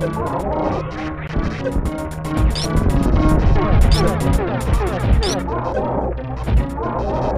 Oh, my God.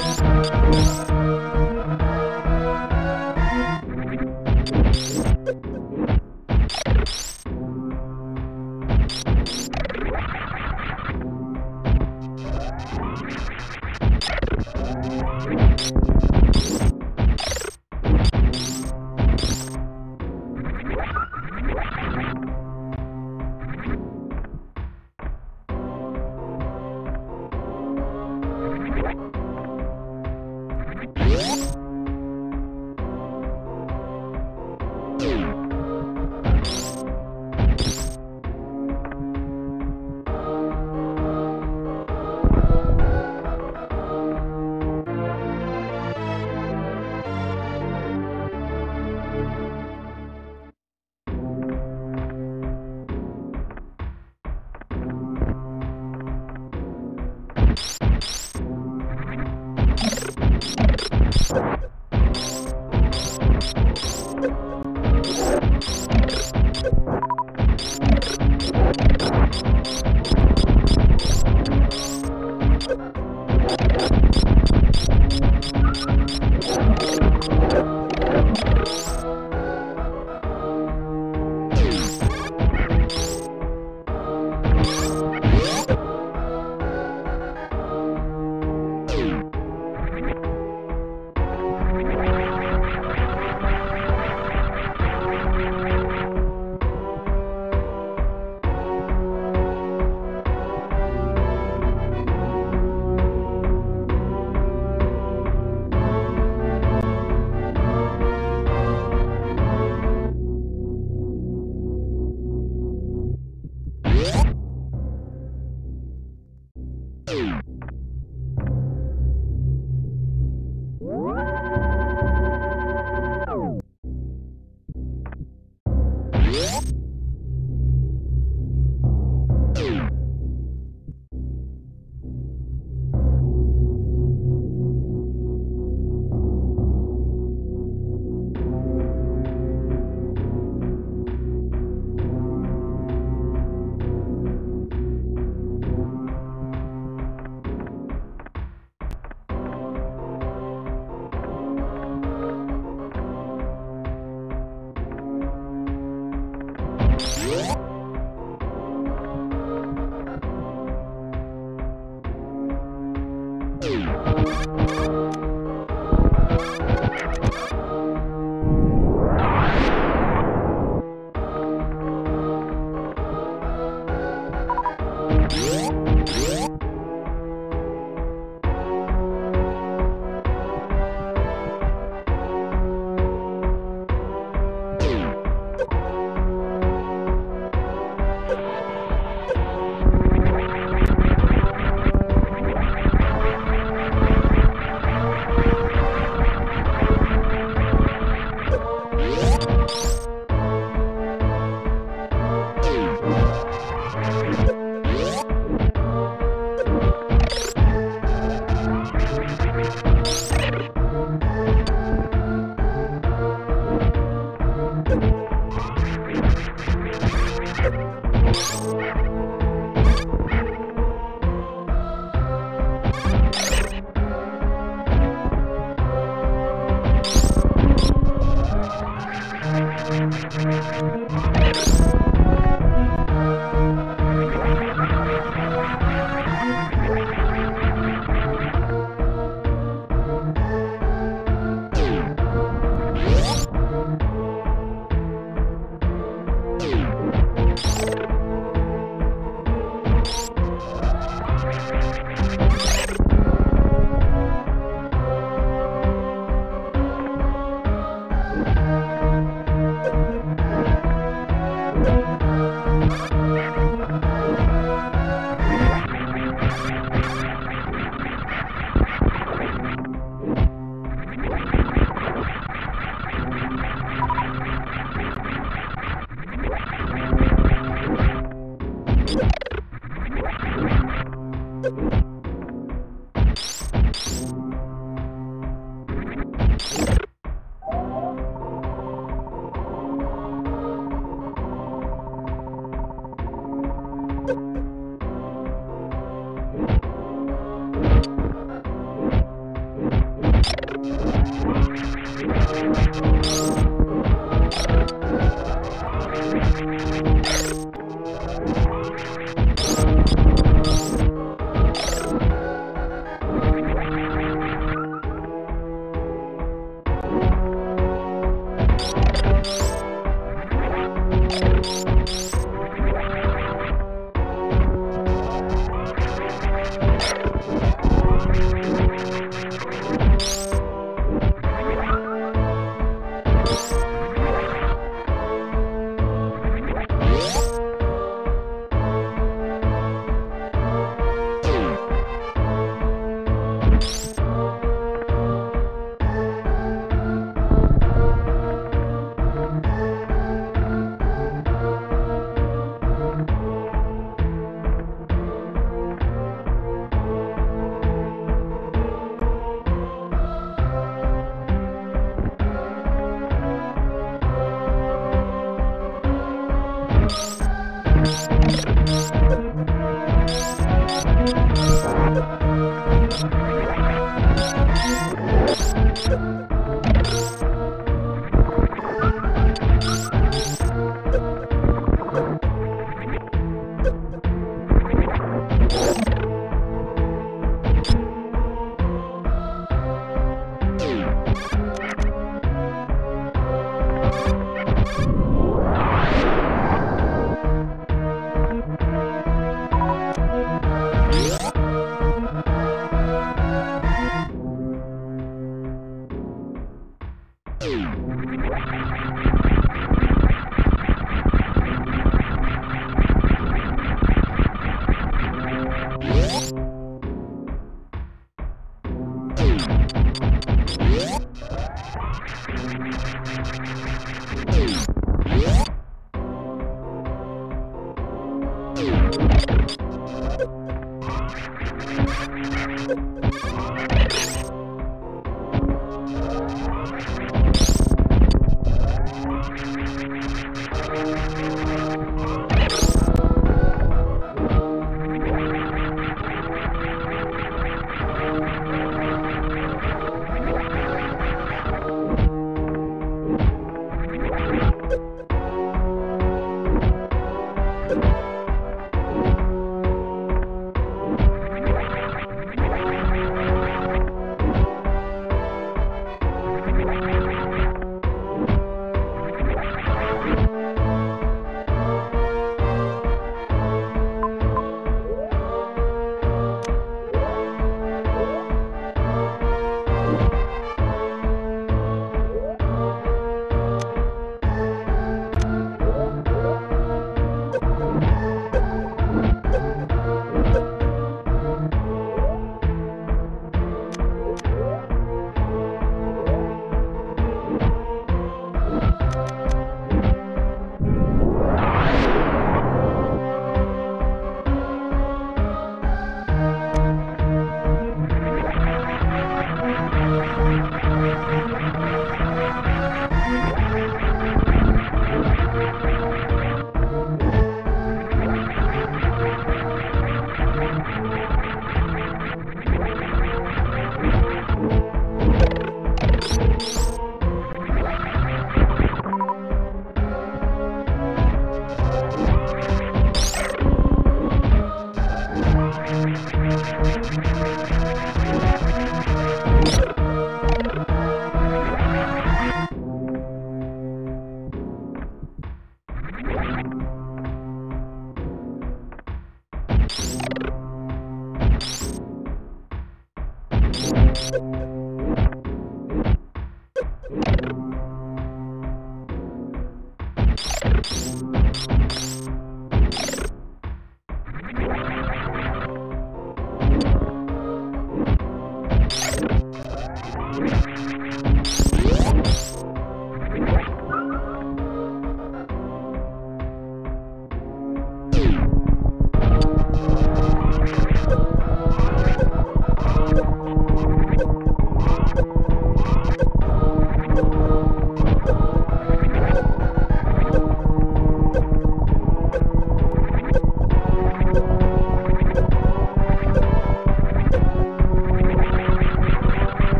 Música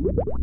What?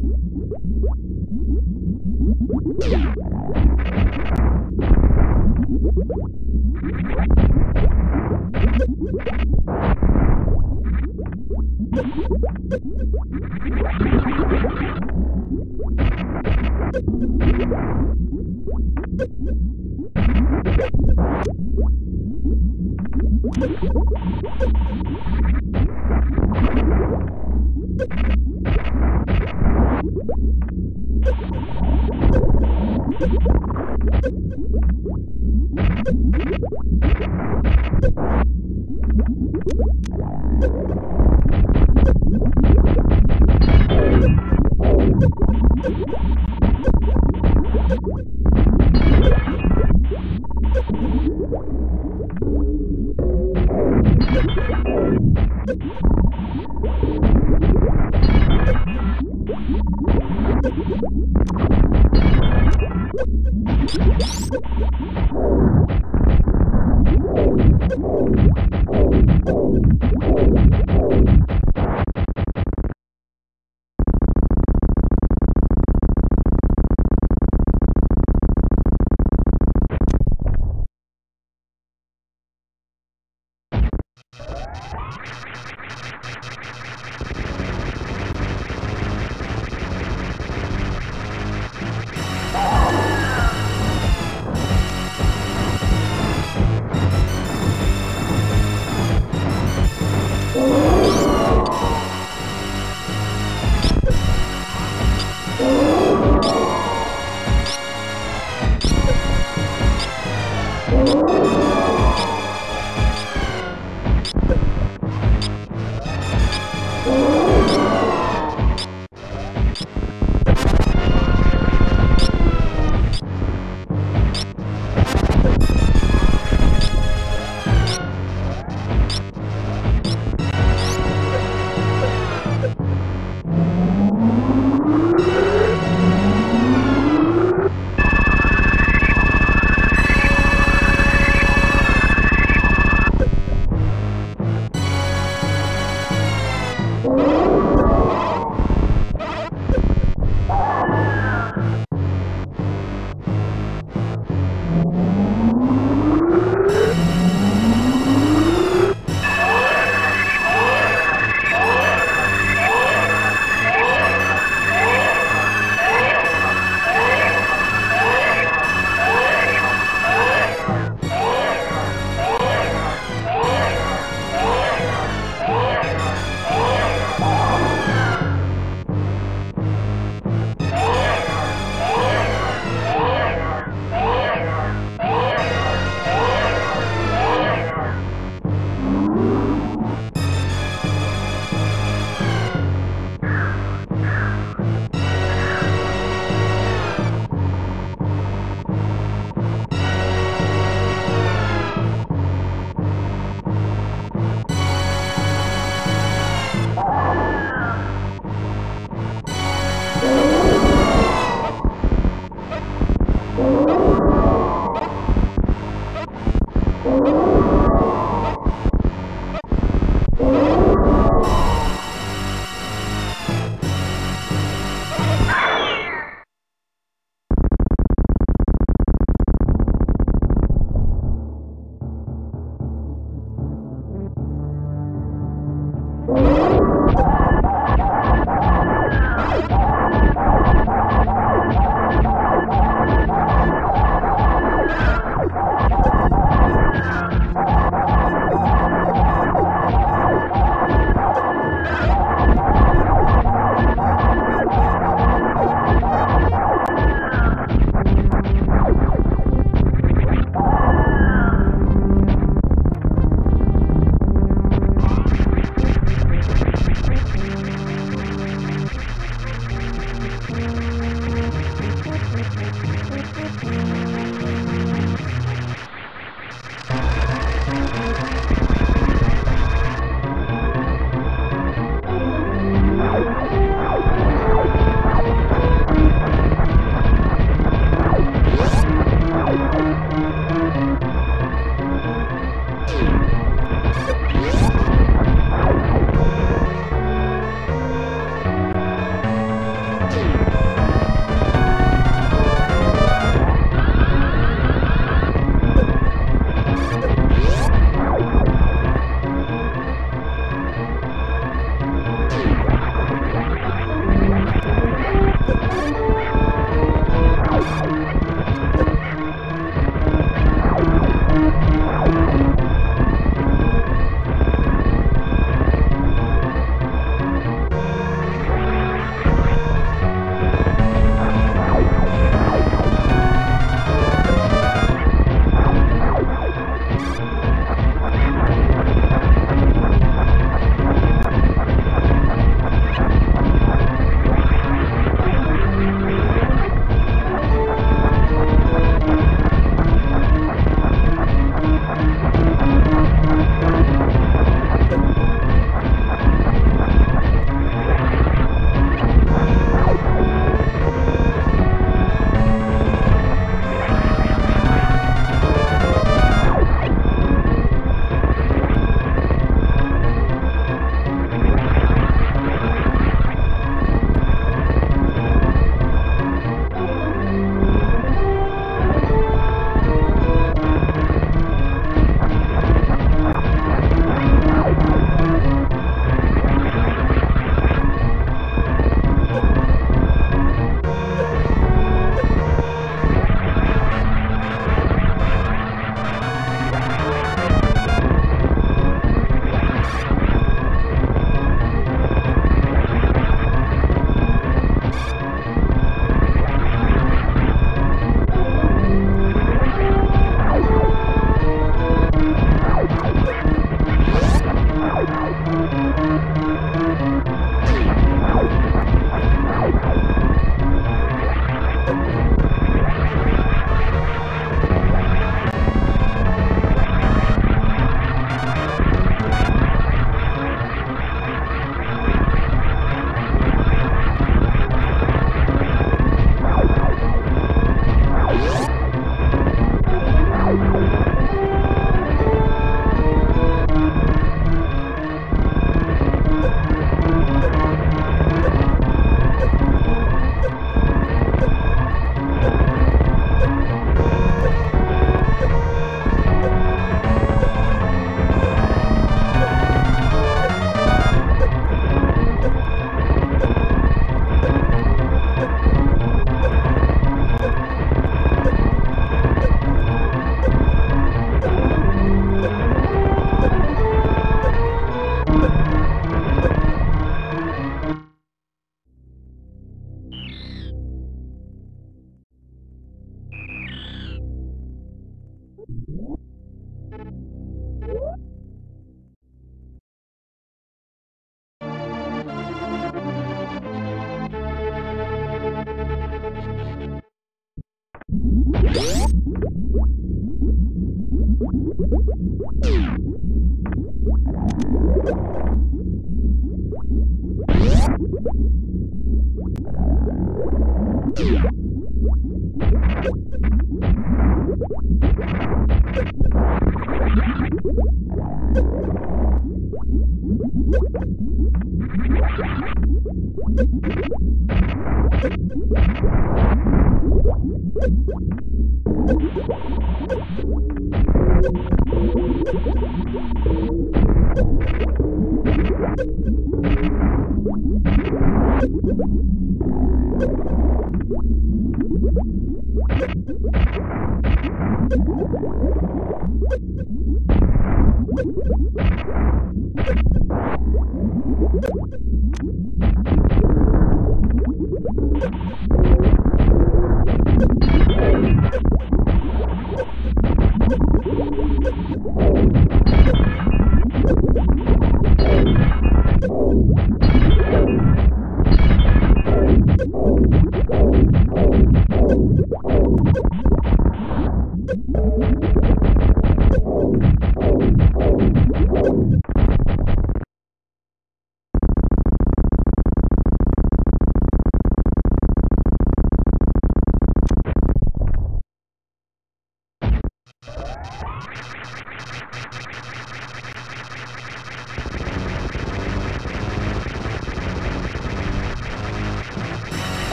What?